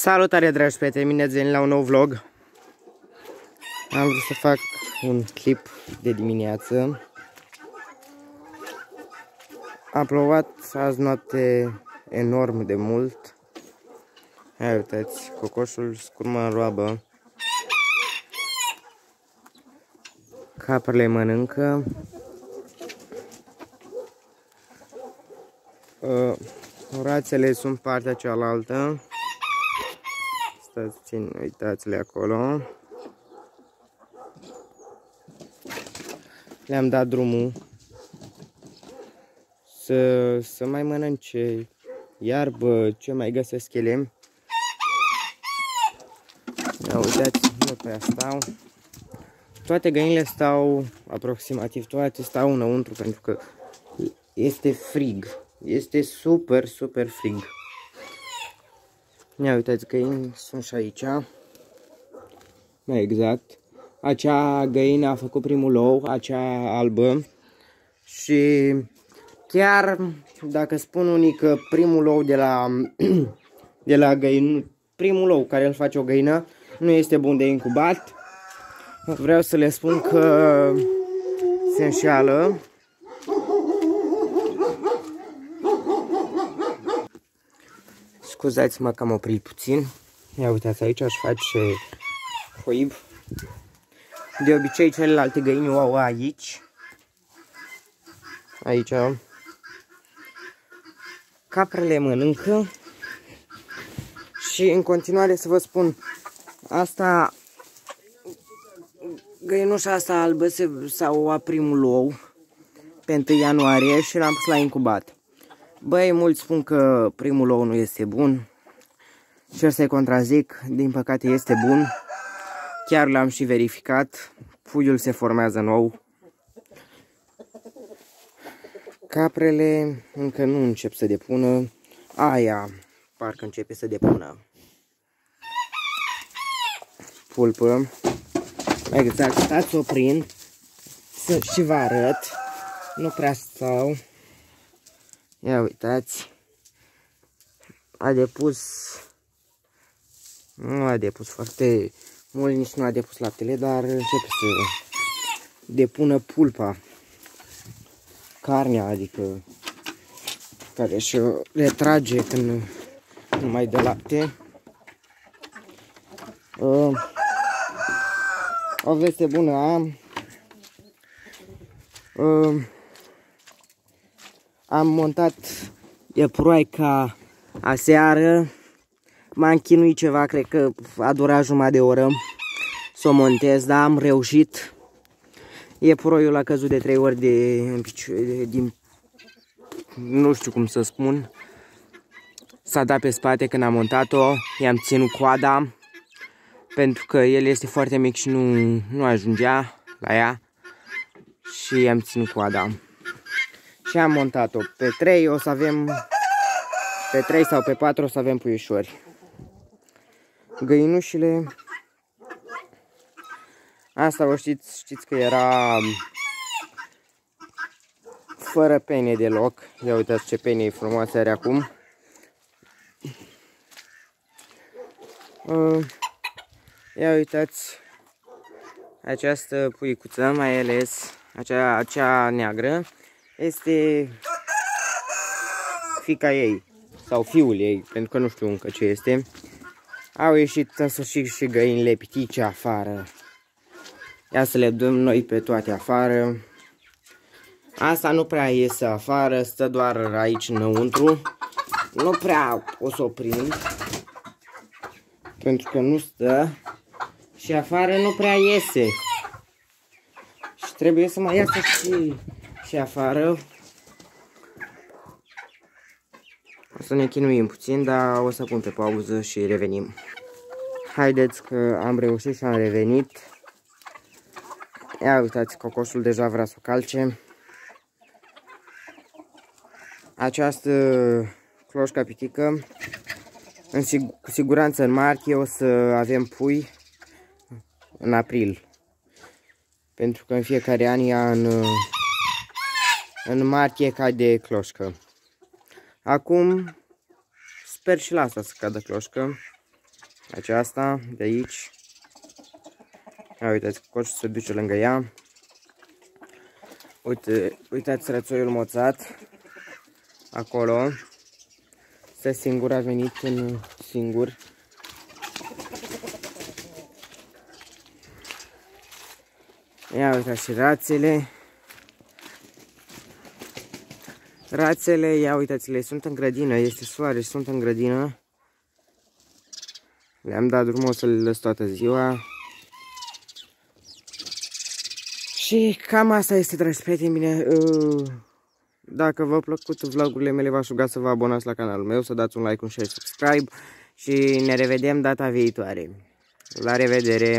Salutare dragi prieteni, bine ați venit la un nou vlog. Am vrut să fac un clip de dimineață. A plouat azi noapte enorm de mult. Hai uitați, cocoșul scurmă în roabă. Caprele mănâncă. Uh, Rațele sunt partea cealaltă Stați puțin, uitați-le acolo. Le-am dat drumul să, să mai mănânce iarbă, ce mai găsesc ele. Ia uitați, nu prea stau. Toate găinile stau, aproximativ toate stau înăuntru pentru că este frig. Este super, super frig. Ia uitați găini sunt și aici. Mai exact. Acea găină a făcut primul ou, acea albă. Și chiar dacă spun unii că primul ou de la, de la găină, primul ou care îl face o găină nu este bun de incubat, vreau să le spun că se înșeală Scuzați-mă că am oprit puțin. Ia uitați aici, aș face hoib. De obicei celelalte găini o au aici. Aici. Caprele mănâncă. Și în continuare să vă spun, asta, găinușa asta albă sau a primul ou pe 1 ianuarie și l-am pus la incubat. Băi, mulți spun că primul ou nu este bun. Cer să-i contrazic, din păcate este bun. Chiar l-am și verificat. Puiul se formează nou. Caprele încă nu încep să depună. Aia parcă începe să depună. Pulpă. Exact, stați oprind. Să și vă arăt. Nu prea stau. Ia uitați. A depus... Nu a depus foarte mult, nici nu a depus laptele, dar începe să depună pulpa. Carnea, adică care și retrage când nu mai dă lapte. Uh, o veste bună am. Uh, am montat eproaica aseară. M-am chinuit ceva, cred că a durat jumătate de oră să o montez, dar am reușit. Eproiul a căzut de trei ori de, de, din, nu știu cum să spun. S-a dat pe spate când am montat-o, i-am ținut coada, pentru că el este foarte mic și nu, nu ajungea la ea și i-am ținut coada și am montat-o. Pe 3 o să avem, pe 3 sau pe 4 o să avem puișori. Găinușile, asta o știți, știți că era fără pene deloc. Ia uitați ce pene frumoase are acum. Uh, ia uitați această puicuță, mai ales acea, acea neagră este fica ei sau fiul ei, pentru că nu știu încă ce este. Au ieșit în sfârșit și găinile pitice afară. Ia să le dăm noi pe toate afară. Asta nu prea iese afară, stă doar aici înăuntru. Nu prea o să o prind. Pentru că nu stă. Și afară nu prea iese. Și trebuie să mai iasă și și afară. O să ne chinuim puțin, dar o să pun pe pauză și revenim. Haideți că am reușit și am revenit. Ia uitați, cocoșul deja vrea să o calce. Această cloșca pitică, în sig cu siguranță în martie o să avem pui în april. Pentru că în fiecare an ea în în martie cade cloșcă. Acum sper și la asta să cadă cloșcă. Aceasta de aici. Ia uitați, coșul se duce lângă ea. Uite, uitați rățoiul moțat. Acolo. Se singur a venit în singur. Ia uitați și rațele. Rațele, ia uitați-le, sunt în grădină, este soare și sunt în grădină. Le-am dat drumul să le lăs toată ziua. Și cam asta este, dragi prieteni, bine, uh, dacă v-au plăcut vlogurile mele, v-aș ruga să vă abonați la canalul meu, să dați un like, un share, subscribe și ne revedem data viitoare. La revedere!